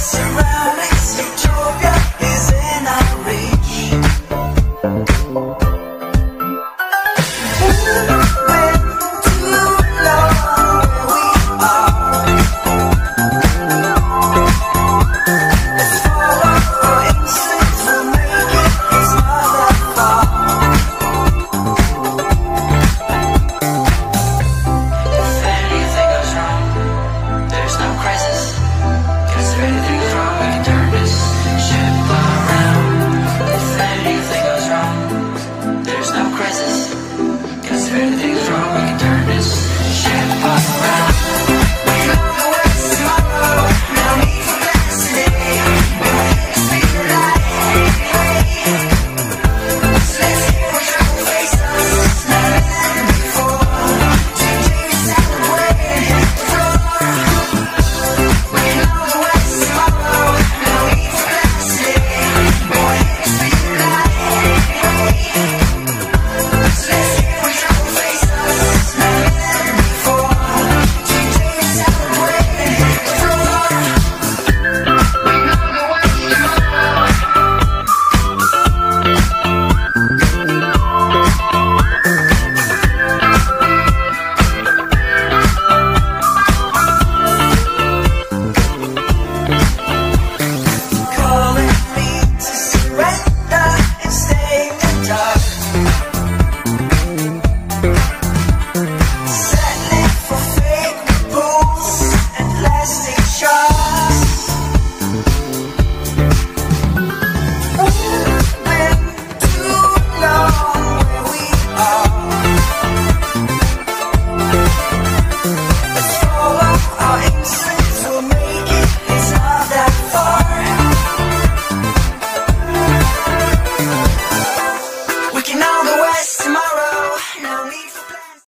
Surroundings, utopia is in our reach.